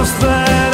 just that